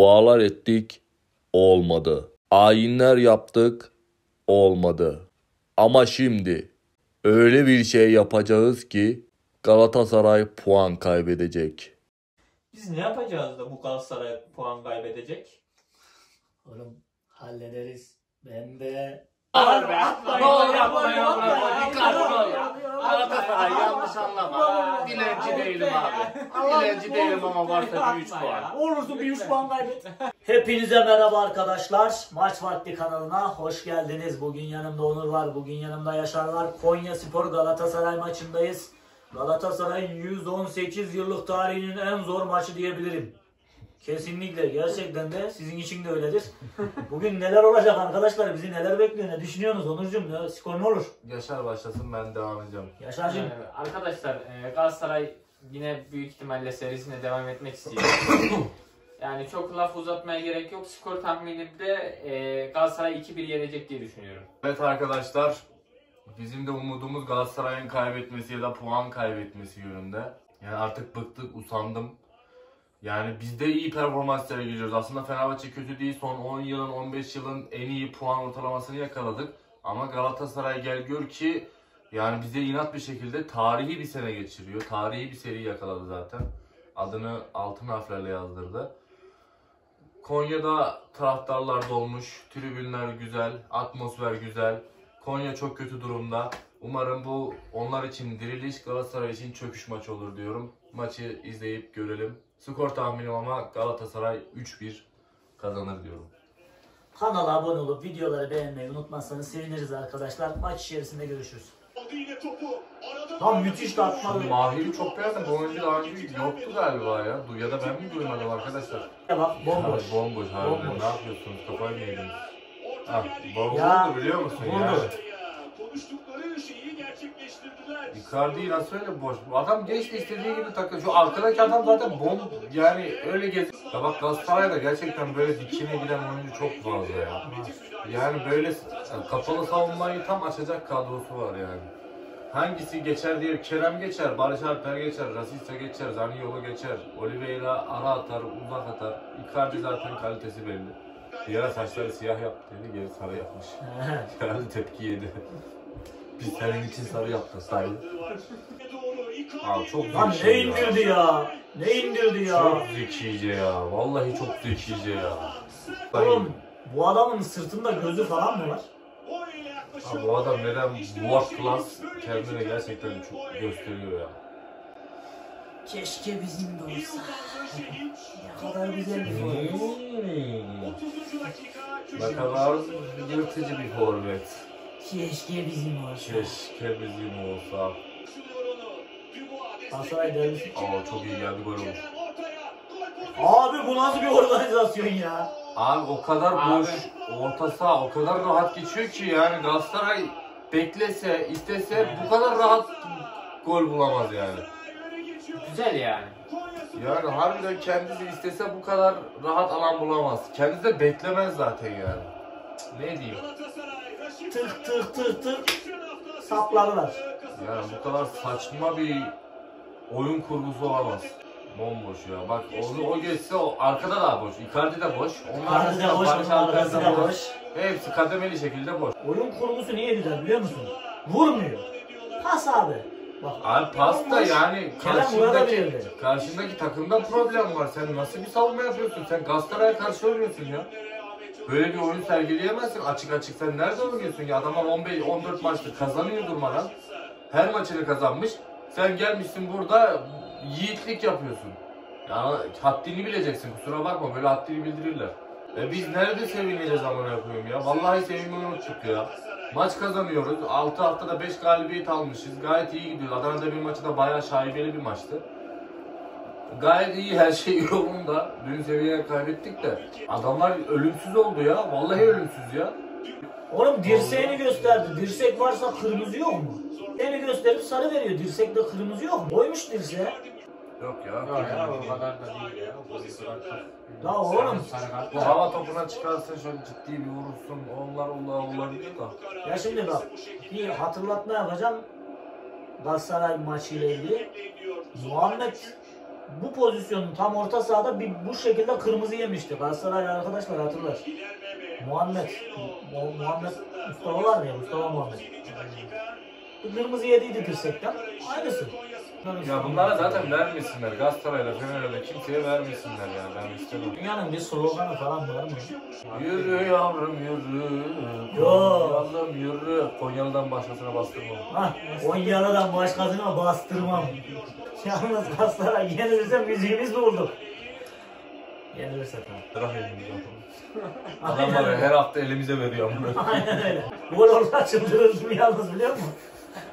Dualar ettik, olmadı. Ayinler yaptık, olmadı. Ama şimdi öyle bir şey yapacağız ki Galatasaray puan kaybedecek. Biz ne yapacağız da bu Galatasaray puan kaybedecek? Oğlum hallederiz. Ben de... Abi, yapmayın, ne olur Icardi, ne olur. Galatasaray yanlış anlama. Dilenci değilim abi. Dilenci değilim ama varsa bir 3 puan. Olursun bir 3 puan kaybet. Hepinize merhaba arkadaşlar. Maç Vakti kanalına hoş geldiniz. Bugün yanımda Onur var, bugün yanımda Yaşar var. Konya Spor Galatasaray maçındayız. Galatasaray'ın 118 yıllık tarihinin en zor maçı diyebilirim. Kesinlikle gerçekten de sizin için de öyledir. Bugün neler olacak arkadaşlar? Bizi neler bekliyor? Ne düşünüyorsunuz Onurcuğum? Ne, skor ne olur? Yaşar başlasın ben devam edeceğim. Yaşar'cığım. Ee, arkadaşlar e, Galatasaray yine büyük ihtimalle serisine devam etmek istiyor. yani çok laf uzatmaya gerek yok. Skor tahminimde e, Galatasaray 2-1 yenecek diye düşünüyorum. Evet arkadaşlar. Bizim de umudumuz Galatasaray'ın kaybetmesi ya da puan kaybetmesi yönünde. Yani artık bıktık, usandım. Yani biz de iyi performans sergiliyoruz. Aslında Fenerbahçe kötü değil. Son 10 yılın, 15 yılın en iyi puan ortalamasını yakaladık. Ama Galatasaray gel gör ki yani bize inat bir şekilde tarihi bir sene geçiriyor. Tarihi bir seri yakaladı zaten. Adını altın harflerle yazdırdı. Konya'da taraftarlar dolmuş, tribünler güzel, atmosfer güzel. Konya çok kötü durumda. Umarım bu onlar için diriliş, Galatasaray için çöküş maçı olur diyorum. Maçı izleyip görelim. Skor tahminim ama Galatasaray 3-1 kazanır diyorum. Kanala abone olup videoları beğenmeyi unutmazsanız seviniriz arkadaşlar. Maç içerisinde görüşürüz. Tam müthiş atmalı. Mahir'i çok beğendim. Bu oyuncu daha önce yoktu galiba ya. Du- Ya da ben mi duymadım arkadaşlar? Ya bak bomboş. Abi bomboş harbiden. Bomboş. Ne yapıyorsunuz? Kafayı mı yediniz? Ah, bomboş Ya, oldu biliyor musun ya? Şeyi gerçekleştirdiler. Icardi nasıl öyle boş? Adam geçti istediği gibi takıyor. Şu arkadaki adam zaten bomb yani öyle gez. Ya bak Galatasaray'da gerçekten böyle dikine giden oyuncu çok fazla ya. Yani böyle kapalı savunmayı tam açacak kadrosu var yani. Hangisi geçer diye Kerem geçer, Barış Alper geçer, Rasista geçer, Zaniolo geçer, Oliveira ara atar, uzak atar. Icardi zaten kalitesi belli. Bir ara saçları siyah yap dedi, geri sarı yapmış. Herhalde tepki yedi. Biz senin için sarı yaptık saydı. Abi çok Lan zeki ne ya. indirdi ya? Ne indirdi ya? Çok zekice ya. Vallahi çok zekice ya. Oğlum bu adamın sırtında gözü falan mı var? Abi bu adam neden world class kendine gerçekten çok gösteriyor ya. Keşke bizim de olsa. Ne kadar güzel bir forvet. Hmm. Ne kadar yırtıcı bir forvet. Keşke bizim olsa. Keşke bizim olsa. Galatasaray derbisi. Aa çok iyi geldi gol olmuş. Abi bu nasıl bir organizasyon ya? Abi o kadar Abi. boş orta saha o kadar rahat geçiyor ki yani Galatasaray beklese istese bu kadar rahat gol bulamaz yani. Güzel yani. Yani harbiden kendisi istese bu kadar rahat alan bulamaz. Kendisi de beklemez zaten yani. Ne diyeyim? Tık tık tık tık sapladılar. Yani bu kadar saçma bir oyun kurgusu olamaz. Bomboş ya. Bak onu o geçse o arkada da boş. Icardi de boş. Onun Kardı da boş, Barış onun Alper arkası de da boş. Hepsi kademeli şekilde boş. Oyun kurgusu niye güzel biliyor musun? Vurmuyor. Pas abi. Bak. Abi pas da yani Kerem karşındaki, karşındaki takımda problem var. Sen nasıl bir savunma yapıyorsun? Sen Galatasaray'a karşı oynuyorsun ya. Böyle bir oyun sergileyemezsin açık açık. Sen nerede oynuyorsun ya? Adamlar 15 14 maçtır kazanıyor durmadan. Her maçını kazanmış. Sen gelmişsin burada yiğitlik yapıyorsun. Ya haddini bileceksin kusura bakma böyle haddini bildirirler. E biz nerede sevineceğiz amına koyayım ya? Vallahi sevinmeyi unuttuk ya. Maç kazanıyoruz. 6 haftada 5 galibiyet almışız. Gayet iyi gidiyor. Adana'da bir maçı da bayağı şaibeli bir maçtı. Gayet iyi her şey yolunda. Dün seviyeye kaybettik de. Adamlar ölümsüz oldu ya. Vallahi ölümsüz ya. Oğlum dirseğini gösterdi. Dirsek varsa kırmızı yok mu? Seni gösterip sarı veriyor. Dirsekte kırmızı yok mu? Koymuş dirseğe. Yok ya. Yok ya o kadar da değil ya. Ya oğlum. Sarı kart. Bu hava topuna çıkarsa şöyle ciddi bir vurursun. Onlar onlar olabilir da. Ya şimdi bak bir hatırlatma yapacağım. Galatasaray maçıyla ilgili. Muhammed bu pozisyonun tam orta sahada bir bu şekilde kırmızı yemişti. Galatasaray arkadaşlar hatırlar. Muhammed, Mu- Muhammed Mustafa var ya Mustafa Muhammed. Bir kırmızı yediydi dirsekten. Aynısı. Ya bunlara zaten vermesinler. Galatasaray'la Fener'le kimseye vermesinler ya. Ben istemem. Dünyanın bir sloganı falan var mı? Yürü yavrum yürü. Konyalım yürü. Konyalı'dan başkasına bastırma. Hah, Konya'dan başkasına bastırmam. Yalnız Galatasaray yenilirse müziğimiz bulduk. Yenilirse tabii. Bırak elimizi. Adam var ya her hafta elimize veriyor bunu. Aynen öyle. Gol olsa çıldırırsın yalnız biliyor musun?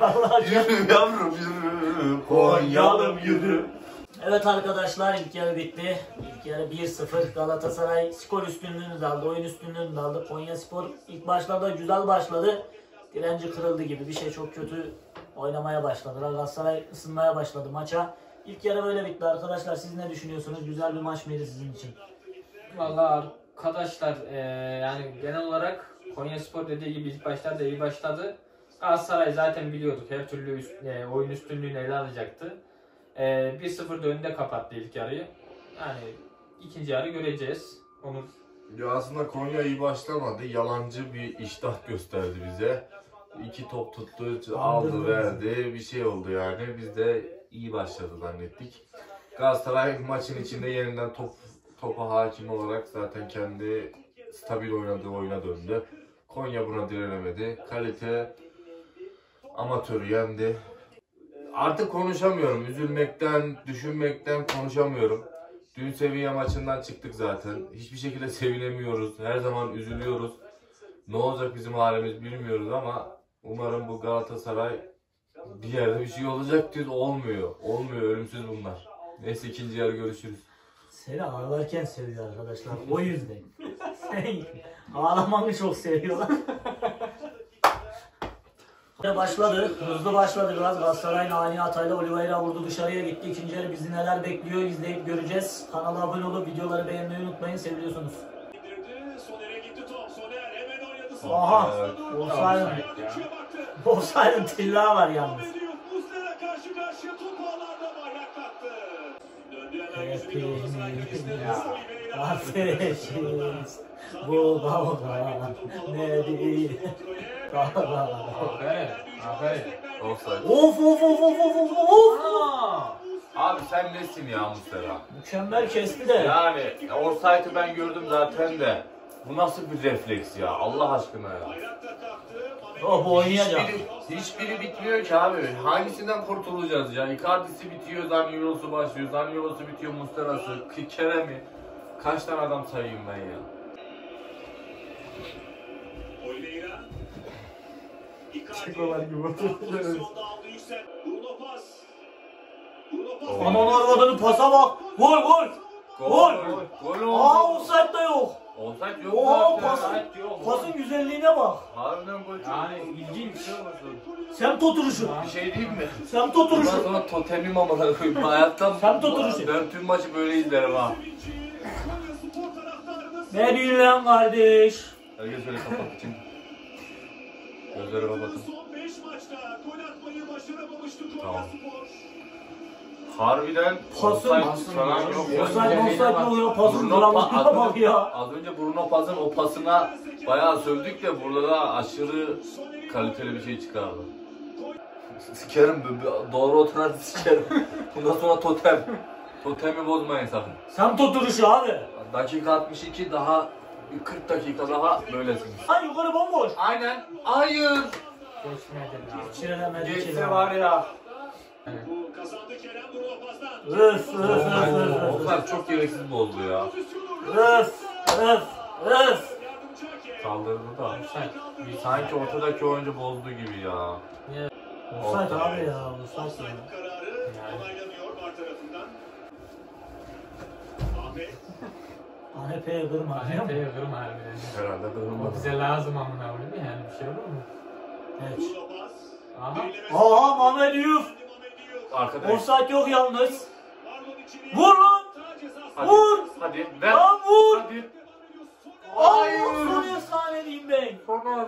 Vallahi yürü yavrum yürü. Konyalım yürü. Evet arkadaşlar ilk yarı bitti. İlk yarı 1-0 Galatasaray skor üstünlüğünü de aldı, oyun üstünlüğünü de aldı. Konya Spor ilk başlarda güzel başladı. Direnci kırıldı gibi bir şey çok kötü oynamaya başladılar. Galatasaray ısınmaya başladı maça. İlk yarı böyle bitti arkadaşlar. Siz ne düşünüyorsunuz? Güzel bir maç mıydı sizin için? Valla arkadaşlar eee, yani genel olarak Konya Spor dediği gibi ilk başlarda iyi başladı. Galatasaray zaten biliyorduk her türlü üst- eee, oyun üstünlüğünü ele alacaktı. Eee 1-0 da önde kapattı ilk yarıyı. Yani ikinci yarı göreceğiz. Onu Ya aslında Konya iyi başlamadı. Yalancı bir iştah gösterdi bize. İki top tuttu, aldı verdi. Bir şey oldu yani. Biz de iyi başladı zannettik. Galatasaray maçın içinde yeniden top topa hakim olarak zaten kendi stabil oynadığı oyuna döndü. Konya buna direnemedi. Kalite amatörü yendi. Artık konuşamıyorum. Üzülmekten, düşünmekten konuşamıyorum. Dün seviye maçından çıktık zaten. Hiçbir şekilde sevinemiyoruz. Her zaman üzülüyoruz. Ne olacak bizim halimiz bilmiyoruz ama umarım bu Galatasaray bir yerde bir şey olacaktır. Olmuyor. Olmuyor. Ölümsüz bunlar. Neyse ikinci yarı görüşürüz. Seni ağlarken seviyor arkadaşlar. O yüzden. Sen ağlamanı çok seviyorlar. Başladı. Hızlı başladı biraz. Galatasaray'ın ani hatayla Oliveira vurdu dışarıya gitti. İkinci yarı bizi neler bekliyor izleyip göreceğiz. Kanala abone olup videoları beğenmeyi unutmayın. Seviyorsunuz. Aha. Baktı. Offside'ın tilla var yalnız. Galatasaray. Oliveira. Kardeşiz. Bu kavga ne değil. Aferin. Aferin. Offside. Of of of of of of of. Aa! Abi sen nesin ya Mustafa? Mükemmel kesti de. Yani offside'ı ben gördüm zaten de. Bu nasıl bir refleks ya Allah aşkına ya. Oh bu oynayacak. Hiçbiri, hiçbiri bitmiyor ki abi. Hangisinden kurtulacağız ya? Icardi'si bitiyor, Zaniolo'su başlıyor. Zaniolo'su bitiyor, Muslera'sı, K- Kerem'i. Kaç tane adam sayayım ben ya? Çıkıyorlar gibi. Pas. Aman arvadının pasa bak. Gol gol. Gol. Gol oldu. Aa offside da yok. Offside yok Oha zaten. pasın, yok. pasın güzelliğine bak. Harbiden gol çok. Yani ilginç. Semt oturuşu. Bir şey diyeyim mi? Semt Bundan oturuşu. sonra totemim amına koyayım. Hayattan Semt oturuşu. ben tüm maçı böyle izlerim ha. Ne diyorsun lan kardeş? Herkes şöyle kapat için. Gözleri kapatın. son 5 maçta gol atmayı başaramamıştı Konya Tamam. Harbiden Pasın- offside falan yok. ya. Offside offside ya. Pasın Bruno Pa- az bak önce- ya. Az önce Bruno Paz'ın o pasına bayağı sövdük de burada da aşırı kaliteli bir şey çıkardı. Sikerim doğru oturan sikerim. Bundan sonra totem. Totemi bozmayın sakın. Semt oturuşu abi. Dakika 62 daha bir 40 dakika daha böylesiniz. Ay yukarı bomboş. Aynen. Hayır. Geçmedi ya. Çirelemedi Geçse var ya. Bu kazandı Kerem. Öf öf öf öf öf. Onlar çok gereksiz bozdu ya. Öf. Yardımcı hakem. Kaldırdı da. Offside. Sanki ortadaki oyuncu bozdu gibi ya. Offside abi ya. Offside ya. Kararı ANP'ye kırma. Ahmet'e kırma harbiden. Herhalde O kırılmadı. bize lazım amına koyayım yani bir şey olur mu? Pas. Aha. Aha Mehmet Yuf. Arkadaş. Offside yok yalnız. Vur lan. Hadi. Vur. Hadi. Ver. Lan vur. Hadi. Hayır. Son efsaneliyim ben. Soner.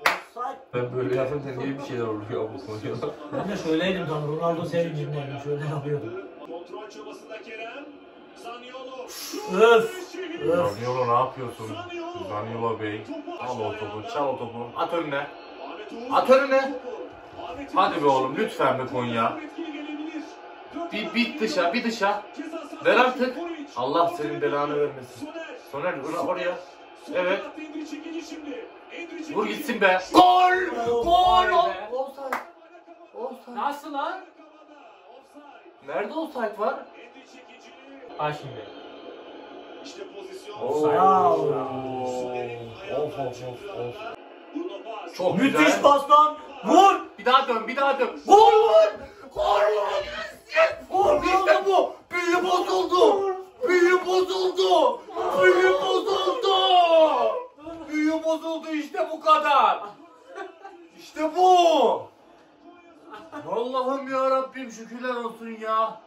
Offside. Ben böyle yapınca niye bir şeyler oluyor bu konuda? Ben de şöyleydim tam Ronaldo sevincindeydim. Şöyle yapıyordum. Kontrol çabasında Kerem. Zaniolo. Öf. Zaniolo ne yapıyorsun? Zaniolo Bey. Al o topu, çal o topu. At önüne. At önüne. Hadi be oğlum lütfen be Konya. Bir, bir dışa, bir dışa. Ver artık. Allah senin belanı vermesin. Soner. Oraya. Evet. Vur gitsin be. Gol! Gol! Offside. Offside. Nasıl lan? Nerede offside var? Bak şimdi. İşte pozisyon. Ya. Of of of of. Çok Müthiş güzel. pas lan. Vur. Bir daha dön, bir daha dön. Gol vur. Gol vur! Gol işte bu! Büyü bozuldu! Büyü bozuldu! Büyü bozuldu! Büyü bozuldu işte bu kadar! İşte bu! Allah'ım ya Rabbim şükürler olsun ya.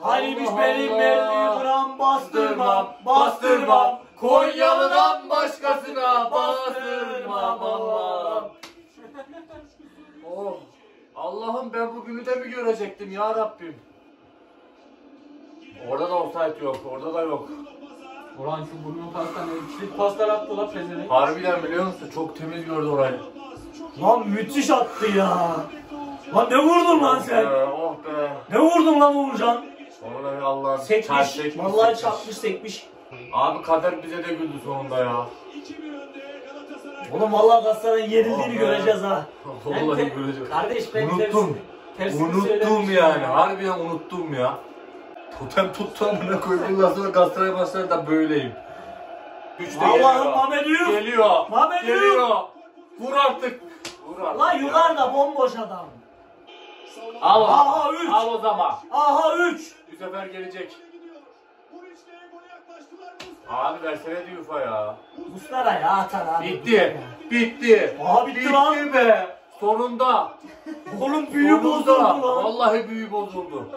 Hanimiş Allah benim Allah. verdiği gram bastırmam. Bastırmam. Konyalı'dan başkasına bastırmam Allah'ım. Oh, Allah'ım ben bugünü de mi görecektim ya Rabbim? Orada da offside yok, orada da yok. Ulan şu burnun pastan kilit paslar attı la pezevenk. Harbiden biliyor musun? Çok temiz gördü orayı. Lan müthiş attı ya. Lan ne vurdun lan sen? Be, oh be. Ne vurdun lan Uğurcan? Vallahi Allah'ım. Sekmiş. sekmiş, Vallahi sekmiş. çarpmış sekmiş. Abi kader bize de güldü sonunda ya. 2-1 önde Galatasaray. Oğlum vallahi Galatasaray'ın yenildiğini Oh göreceğiz ha. Vallahi güleceğim. Kardeş ben Unuttum. tersini- Unuttum yani. ya. Harbiden unuttum ya. Totem tuttu amına koyayım. Bundan sonra Galatasaray maçları da böyleyim. Güç de Allah'ım geliyor. Mehmet. Geliyor. Mehmet Geliyor. Vur artık. Vur artık. Lan ya. yukarıda bomboş adam. Al Aha, zaman. üç. Al o zaman. Aha 3. Bu sefer gelecek. Abi versene Diyufa ya. Muslera ya atar abi. Bitti. Bitti. Aha, bitti lan. Bitti be. Sonunda. Oğlum büyü bozuldu lan. Vallahi büyü bozuldu.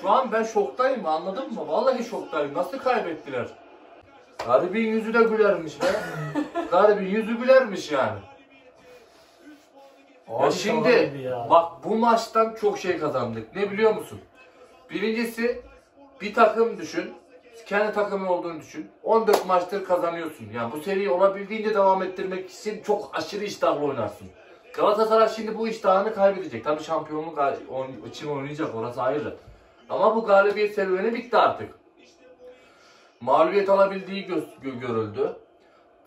Şu an ben şoktayım anladın mı? Vallahi şoktayım. Nasıl kaybettiler? Garibin yüzü de gülermiş be. Garibin yüzü gülermiş yani. Ya şimdi ya. bak bu maçtan çok şey kazandık. Ne biliyor musun? Birincisi bir takım düşün. Kendi takımın olduğunu düşün. 14 maçtır kazanıyorsun. Yani bu seriyi olabildiğince devam ettirmek için çok aşırı iştahlı oynarsın. Galatasaray şimdi bu iştahını kaybedecek. Tabii şampiyonluk için oynayacak orası ayrı. Ama bu galibiyet serüveni bitti artık. Mağlubiyet alabildiği gö- görüldü.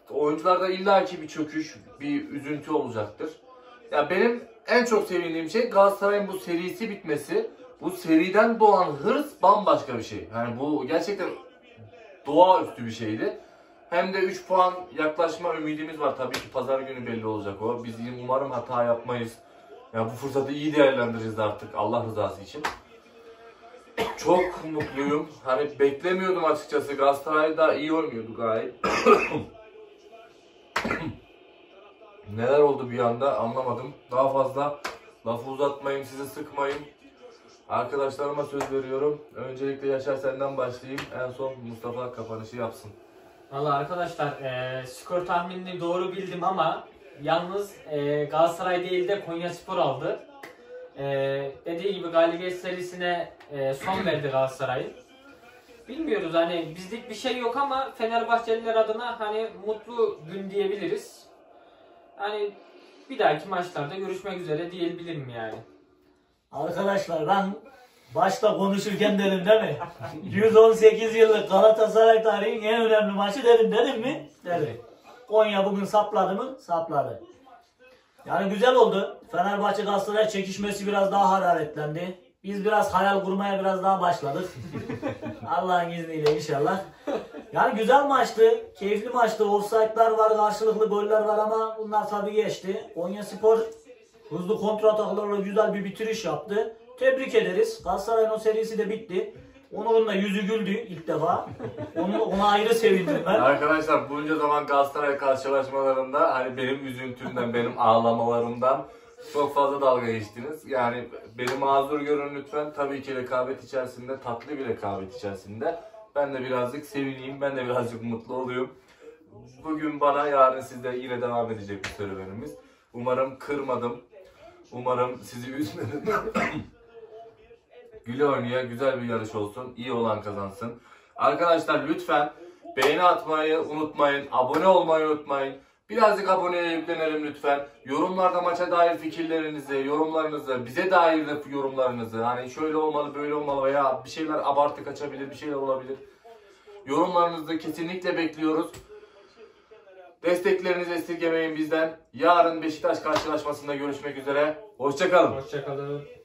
Oyuncularda illaki bir çöküş, bir üzüntü olacaktır. Ya benim en çok sevindiğim şey Galatasaray'ın bu serisi bitmesi. Bu seriden doğan hırs bambaşka bir şey. Yani bu gerçekten doğaüstü bir şeydi. Hem de 3 puan yaklaşma ümidimiz var. Tabii ki pazar günü belli olacak o. Biz umarım hata yapmayız. Ya bu fırsatı iyi değerlendiririz artık Allah rızası için. Çok mutluyum. Hani beklemiyordum açıkçası. Galatasaray da iyi oynuyordu gayet. Neler oldu bir anda anlamadım. Daha fazla lafı uzatmayayım, sizi sıkmayayım. Arkadaşlarıma söz veriyorum. Öncelikle Yaşar senden başlayayım. En son Mustafa kapanışı yapsın. Valla arkadaşlar e, skor tahminini doğru bildim ama yalnız e, Galatasaray değil de Konya Spor aldı. E, dediği gibi galibiyet serisine e, son verdi Galatasaray. Bilmiyoruz hani bizlik bir şey yok ama Fenerbahçeliler adına hani mutlu gün diyebiliriz. Hani bir dahaki maçlarda görüşmek üzere diyebilirim yani. Arkadaşlar ben başta konuşurken dedim değil mi? 118 yıllık Galatasaray tarihinin en önemli maçı dedim dedim mi? Dedim. Konya bugün sapladı mı? Sapladı. Yani güzel oldu. Fenerbahçe Galatasaray çekişmesi biraz daha hararetlendi. Biz biraz hayal kurmaya biraz daha başladık. Allah'ın izniyle inşallah. Yani güzel maçtı. Keyifli maçtı. Offside'lar var, karşılıklı goller var ama bunlar tabii geçti. Konya Spor hızlı kontrataklarla güzel bir bitiriş yaptı. Tebrik ederiz. Galatasaray'ın o serisi de bitti. Onur'un da yüzü güldü ilk defa. Onu, ona ayrı sevindim ben. Arkadaşlar bunca zaman Galatasaray karşılaşmalarında hani benim üzüntümden, benim ağlamalarımdan çok fazla dalga geçtiniz. Yani beni mazur görün lütfen. Tabii ki rekabet içerisinde, tatlı bir rekabet içerisinde. Ben de birazcık sevineyim, ben de birazcık mutlu olayım. Bugün bana, yarın sizde yine devam edecek bir serüvenimiz. Umarım kırmadım. Umarım sizi üzmedim. güle oynaya güzel bir yarış olsun. İyi olan kazansın. Arkadaşlar lütfen beğeni atmayı unutmayın. Abone olmayı unutmayın. Birazcık aboneye yüklenelim lütfen. Yorumlarda maça dair fikirlerinizi, yorumlarınızı, bize dair de yorumlarınızı. Hani şöyle olmalı, böyle olmalı veya bir şeyler abartı kaçabilir, bir şeyler olabilir. Yorumlarınızı kesinlikle bekliyoruz. Desteklerinizi esirgemeyin bizden. Yarın Beşiktaş karşılaşmasında görüşmek üzere. Hoşçakalın. Hoşçakalın.